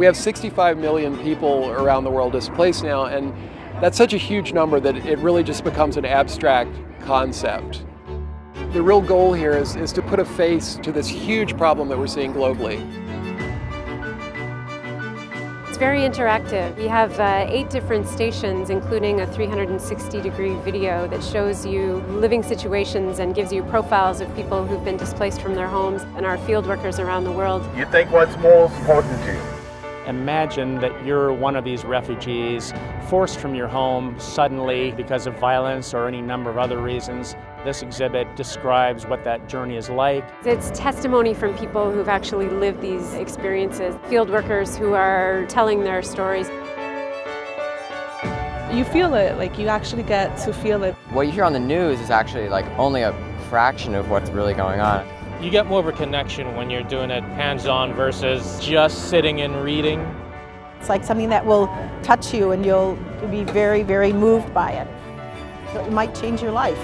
We have 65 million people around the world displaced now, and that's such a huge number that it really just becomes an abstract concept. The real goal here is, is to put a face to this huge problem that we're seeing globally It's very interactive. We have uh, eight different stations, including a 360 degree video that shows you living situations and gives you profiles of people who've been displaced from their homes and our field workers around the world. You think what's most important to you? Imagine that you're one of these refugees forced from your home suddenly because of violence or any number of other reasons. This exhibit describes what that journey is like. It's testimony from people who've actually lived these experiences, field workers who are telling their stories. You feel it, like you actually get to feel it. What you hear on the news is actually like only a fraction of what's really going on. You get more of a connection when you're doing it hands-on versus just sitting and reading. It's like something that will touch you and you'll be very, very moved by it. It might change your life.